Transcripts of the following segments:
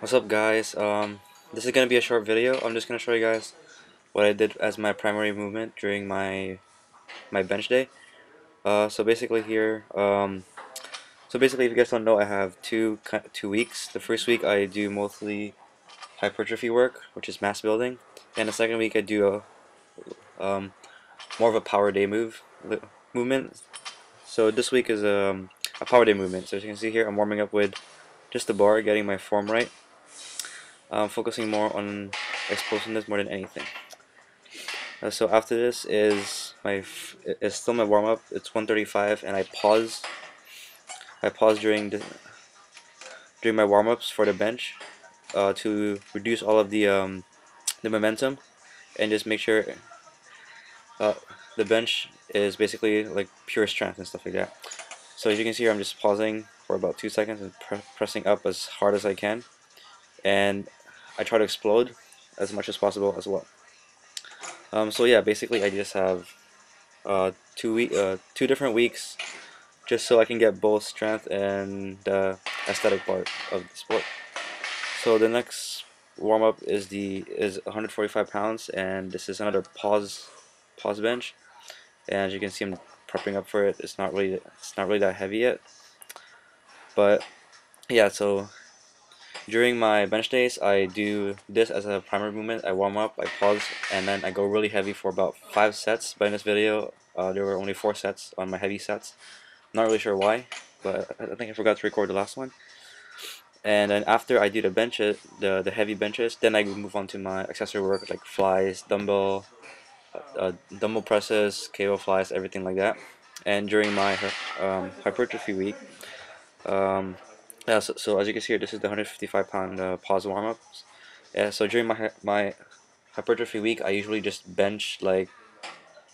What's up guys, um, this is going to be a short video, I'm just going to show you guys what I did as my primary movement during my my bench day. Uh, so basically here, um, so basically if you guys don't know I have two, two weeks. The first week I do mostly hypertrophy work, which is mass building, and the second week I do a, um, more of a power day move movement. So this week is um, a power day movement. So as you can see here I'm warming up with just the bar, getting my form right. Um, focusing more on explosiveness more than anything. Uh, so after this is my is still my warm up. It's 135, and I pause. I pause during the during my warm ups for the bench uh, to reduce all of the um, the momentum and just make sure uh, the bench is basically like pure strength and stuff like that. So as you can see here, I'm just pausing for about two seconds and pre pressing up as hard as I can, and I try to explode as much as possible as well. Um, so yeah, basically I just have uh, two week, uh, two different weeks, just so I can get both strength and the aesthetic part of the sport. So the next warm up is the is 145 pounds, and this is another pause pause bench. And as you can see, I'm prepping up for it. It's not really it's not really that heavy yet, but yeah. So during my bench days, I do this as a primary movement. I warm up, I pause, and then I go really heavy for about five sets. But in this video, uh, there were only four sets on my heavy sets. Not really sure why, but I think I forgot to record the last one. And then after I do the benches, the the heavy benches, then I move on to my accessory work like flies, dumbbell, uh, uh dumbbell presses, cable flies, everything like that. And during my um, hypertrophy week, um, yeah, so, so, as you can see here, this is the 155 pound uh, pause warm ups. Yeah, so during my my hypertrophy week, I usually just bench like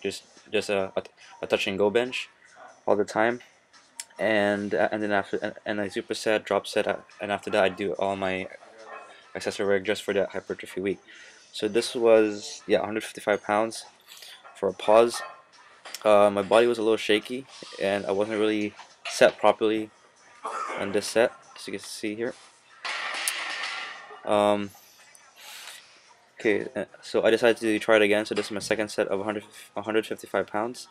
just just a, a, a touch and go bench all the time, and uh, and then after and, and I superset, drop set, uh, and after that I do all my accessory work just for that hypertrophy week. So this was yeah 155 pounds for a pause. Uh, my body was a little shaky, and I wasn't really set properly on this set as you can see here. Um, okay, uh, so I decided to try it again. So this is my second set of 100, 155 pounds.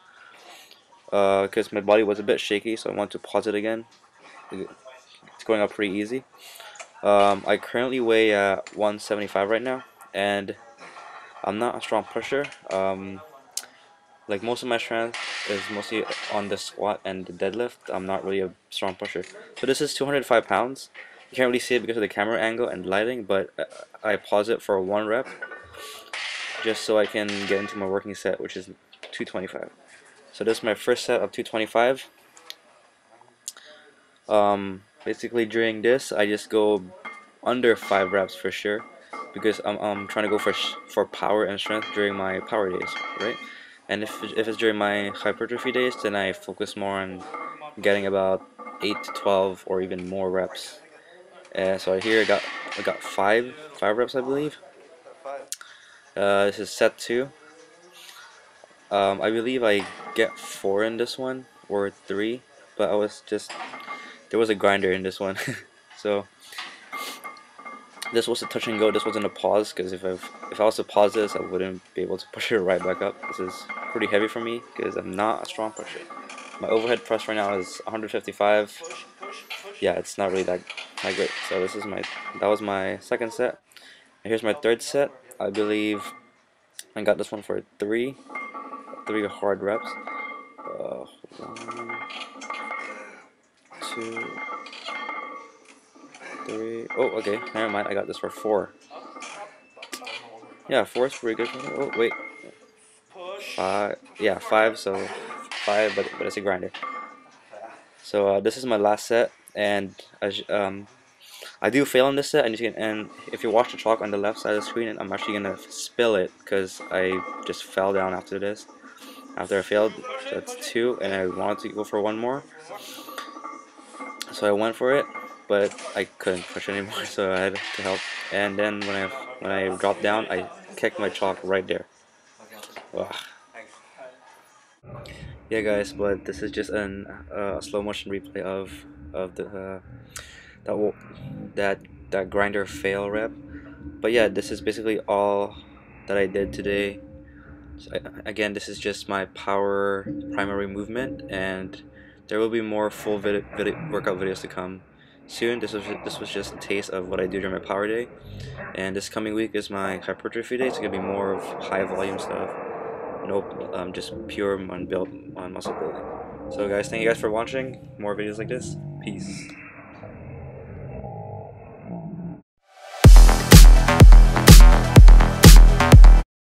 Because uh, my body was a bit shaky, so I want to pause it again. It's going up pretty easy. Um, I currently weigh at 175 right now, and I'm not a strong pusher. Um, like most of my strength is mostly on the squat and the deadlift. I'm not really a strong pusher. So this is 205 pounds. You can't really see it because of the camera angle and lighting, but uh, I pause it for one rep just so I can get into my working set, which is 225. So this is my first set of 225. Um, basically during this, I just go under five reps for sure because I'm, I'm trying to go for for power and strength during my power days, right? And if, if it's during my hypertrophy days then I focus more on getting about 8 to 12 or even more reps. Uh, so here I got I got 5 5 reps I believe. Uh, this is set 2 um, I believe I get 4 in this one or 3 but I was just there was a grinder in this one. So this was a touch and go. This wasn't a pause because if I if I was to pause this, I wouldn't be able to push it right back up. This is pretty heavy for me because I'm not a strong pusher. My overhead press right now is 155. Yeah, it's not really that that great. So this is my that was my second set. And here's my third set. I believe I got this one for three, three hard reps. Uh, one, two three. Oh, okay. Never mind. I got this for four. Yeah, four is pretty good. Oh, wait. Five. Yeah, five. So five, but but it's a grinder. So uh, this is my last set, and as um, I do fail on this set, and you can and if you watch the chalk on the left side of the screen, I'm actually gonna spill it because I just fell down after this. After I failed, that's two, and I wanted to go for one more. So I went for it, but I couldn't push anymore, so I had to help. And then when I when I dropped down, I kicked my chalk right there. Ugh. Yeah, guys, but this is just an uh, slow motion replay of of the uh, that that that grinder fail rep. But yeah, this is basically all that I did today. So I, again, this is just my power primary movement, and there will be more full vid vid workout videos to come soon. This was this was just a taste of what I do during my power day, and this coming week is my hypertrophy day. It's gonna be more of high volume stuff. Nope, um, just pure on build on muscle building. So guys, thank you guys for watching. More videos like this. Peace.